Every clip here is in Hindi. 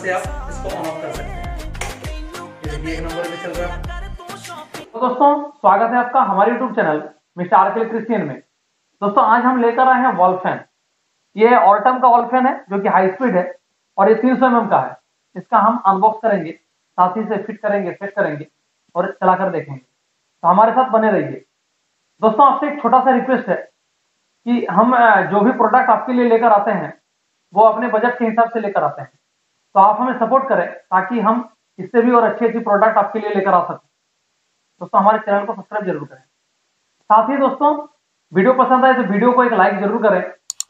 से आप इसको ऑन ऑफ़ कर सकते हैं। तो दोस्तों, स्वागत है आपका हमारे YouTube चैनल मिस्टर आरकेल क्रिश्चियन में। दोस्तों, आज हम लेकर आए हैं वॉल फ़ैन। ये ऑल्टम का वॉल फ़ैन है, जो कि हाई स्पीड है, और ये 300 सौ का है। इसका हम अनबॉक्स करेंगे, साथ ही से फिट करेंगे सेट करेंगे, और चलाकर देखेंगे। तो हमारे साथ बने रहिए। दोस्तों, आपसे एक छोटा सा रिक्वेस्ट है कि हम जो भी प्रोडक्ट आपके लिए लेकर आते हैं, वो अपने बजट के हिसाब से लेकर आते हैं। तो आप हमें सपोर्ट करें ताकि हम इससे भी और अच्छी अच्छी प्रोडक्ट आपके लिए लेकर आ सकें। दोस्तों, हमारे चैनल को सब्सक्राइब ज़रूर करें। साथ ही दोस्तों वीडियो पसंद आए तो वीडियो को एक लाइक ज़रूर करें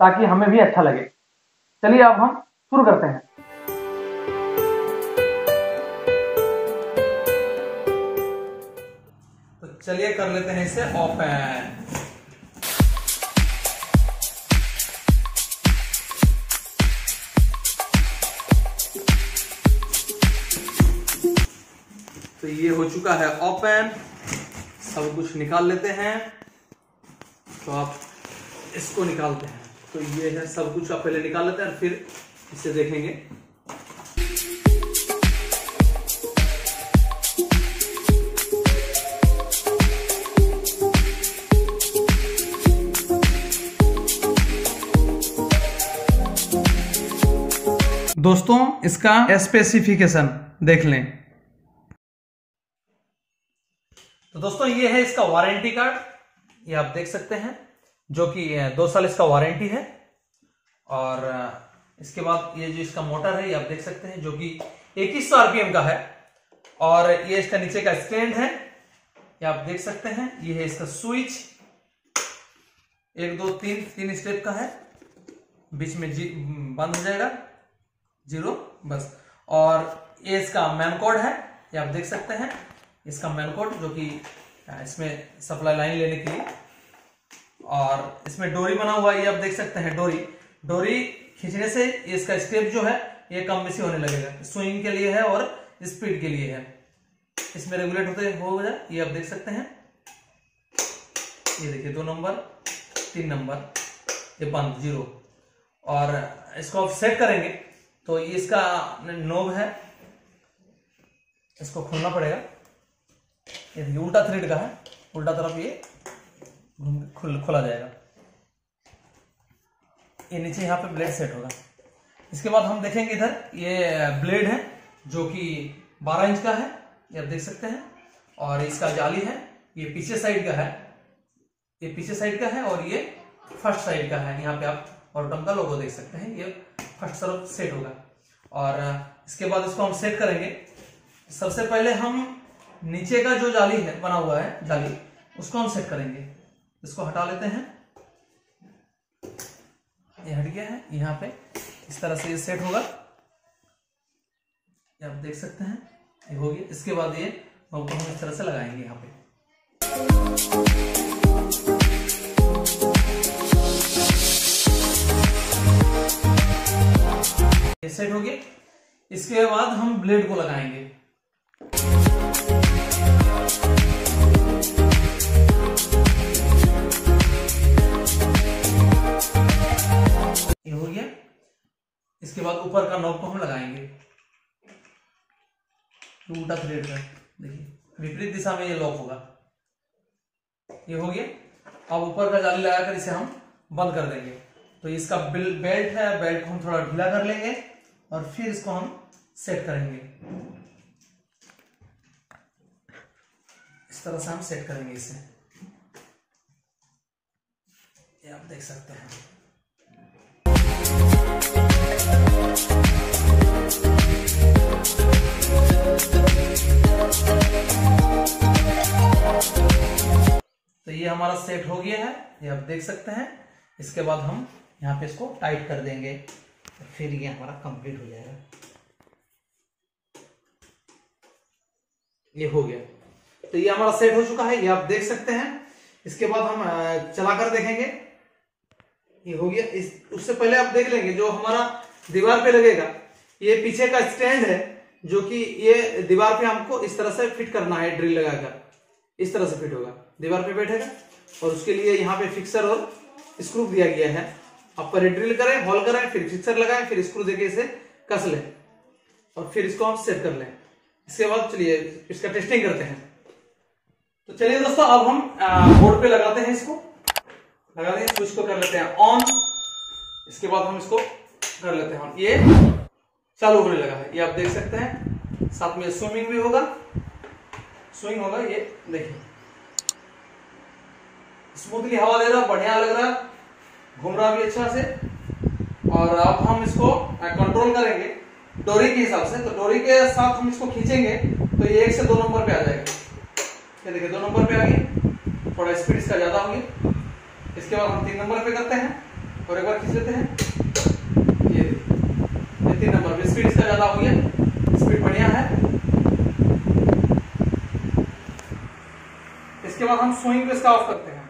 ताकि हमें भी अच्छा लगे। चलिए अब हम शुरू करते हैं। तो चलिए कर लेते हैं इसे ओपन तो ये हो चुका है ओपन सब कुछ निकाल लेते हैं। तो आप इसको निकालते हैं। तो ये है, सब कुछ आप पहले निकाल लेते हैं फिर इसे देखेंगे। दोस्तों, इसका स्पेसिफिकेशन देख लें। तो दोस्तों, ये है इसका वारंटी कार्ड। ये आप देख सकते हैं, जो कि दो साल इसका वारंटी है। और इसके बाद ये जो इसका मोटर है, ये आप देख सकते हैं, जो कि 2100 आरपीएम का है। और ये इसका नीचे का स्टैंड है। ये आप देख सकते हैं, ये है इसका स्विच। एक, दो, तीन तीन स्टेप का है। बीच में जी, बंद हो जाएगा। ज़ीरो, बस। और ये इसका मैम कोड है, ये आप देख सकते हैं। इसका मैन कोड जो कि इसमें सप्लाई लाइन लेने के लिए। और इसमें डोरी बना हुआ है, ये आप देख सकते हैं डोरी। डोरी खींचने से इसका स्टेप जो है, ये कम बेसी होने लगेगा। स्विंग के लिए है और स्पीड के लिए है। इसमें रेगुलेट होते हो जाए ये आप देख सकते हैं। ये देखिए, दो नंबर तीन नंबर ये बंद ज़ीरो और इसको आप सेट करेंगे तो इसका नोब है। इसको खोलना पड़ेगा। ये देखिए, उल्टा थ्रेड का है। उल्टा तरफ़ ये घूम खुल, खोला जाएगा। ये नीचे यहाँ पे ब्लेड सेट होगा। इसके बाद हम देखेंगे इधर, ये ब्लेड है, जो कि 12 इंच का है। ये आप देख सकते हैं। और इसका जाली है, ये पीछे साइड का है। ये पीछे साइड का है और ये फ़र्स्ट साइड का है। यहाँ पे आप ऑटम का लोगो देख सकते हैं। ये फ़र्स्ट तरफ़ सेट होगा। और इसके बाद इसको हम सेट करेंगे। सबसे पहले हम नीचे का जो जाली है, बना हुआ है, जाली, उसको हम सेट करेंगे। इसको हटा लेते हैं। ये हट गया है, यहाँ पे इस तरह से ये सेट होगा। ये आप देख सकते हैं, ये हो गया। इसके बाद ये हम इस तरह से लगाएँगे यहाँ पे। ये सेट हो गया। इसके बाद हम ब्लेड को लगाएँगे। ऊपर का नॉब को हम लगाएँगे। ये उल्टा थ्रेड है देखिए। विपरीत दिशा में ये लॉक होगा। ये हो गया। अब ऊपर का जाली लगाकर इसे हम बंद कर देंगे। तो इसका बिल बेल्ट है बेल्ट को हम थोड़ा ढीला कर लेंगे और फिर इसको हम सेट करेंगे। इस तरह से हम सेट करेंगे इसे। ये आप देख सकते हैं। सेट हो गया है, ये आप देख सकते हैं। इसके बाद हम यहाँ पे इसको टाइट कर देंगे तो फिर ये हमारा कंप्लीट हो जाएगा। ये हो गया। तो ये हमारा सेट हो चुका है, ये आप देख सकते हैं। इसके बाद हम चलाकर देखेंगे। ये हो गया। इस, उससे पहले आप देख लेंगे, जो हमारा दीवार पे लगेगा, ये पीछे का स्टैंड है, जो कि ये दीवार पे हमको इस तरह से फिट करना है, ड्रिल लगाकर। इस तरह से फिट होगा। दीवार पे बैठेगा। और उसके लिए यहाँ पे फिक्सर और स्क्रू दिया गया है। आप पहले ड्रिल करें हॉल करें फिर फिक्सर लगाएँ, फिर स्क्रू देके इसे कस लें और फिर इसको हम सेट कर लें। इसके बाद चलिए इसका टेस्टिंग करते हैं। तो चलिए दोस्तों, अब हम बोर्ड पे लगाते हैं इसको। लगा देंगे स्विच को कर लेते हैं ऑन इसके बाद हम इसको कर लेते हैं ये चालू होने लगा है। ये आप देख सकते हैं, साथ में स्विमिंग भी होगा। स्विंग होगा, ये देखिए। स्मूथली हवा दे रहा, बढ़िया लग रहा, घूम रहा भी अच्छा से। और अब हम इसको कंट्रोल करेंगे, डोरी के हिसाब से। तो डोरी के साथ हम इसको खींचेंगे तो ये एक से दो नंबर पे आ जाएगा। ये देखिए, दो नंबर पे आ गई। थोड़ा स्पीड इसका ज़्यादा होगी इसके बाद हम तीन नंबर पे करते हैं, और एक बार खींच लेते हैं। ये ये तीन नंबर पे स्पीड इसका ज़्यादा हो गया। स्पीड बढ़िया है। इसके बाद हम स्विंग पे इसका ऑफ़ करते हैं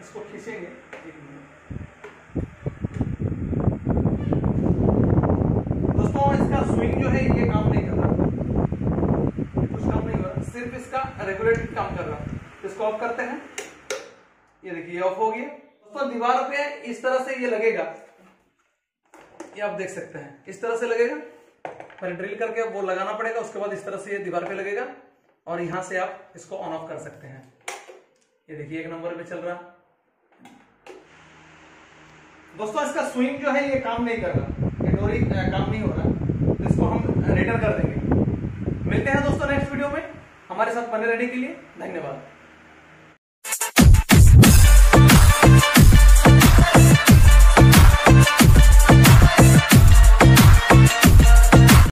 इसको खींचेंगे दोस्तों, इसका स्विंग जो है, ये काम नहीं कर रहा। कुछ काम नहीं कर रहा। सिर्फ़ इसका रेगुलेटर काम कर रहा। इसको ऑफ़ करते हैं। ये देखिए ऑफ़ हो गया। दोस्तों, दीवार पे इस तरह से ये लगेगा। ये आप देख सकते हैं। इस तरह से लगेगा। पहले ड्रिल करके वो लगाना पड़ेगा, उसके बाद इस तरह से ये दीवार पे लगेगा। और यहाँ से आप इसको ऑन ऑफ़ कर सकते हैं। ये देखिए, एक नंबर पे चल रहा। दोस्तों, इसका स्विंग जो है, ये काम नहीं कर रहा। ये डोरी काम नहीं हो रहा। तो इसको हम रिटर्न कर देंगे। मिलते हैं दोस्तों नेक्स्ट वीडियो में। हमारे साथ बने रहने के लिए धन्यवाद।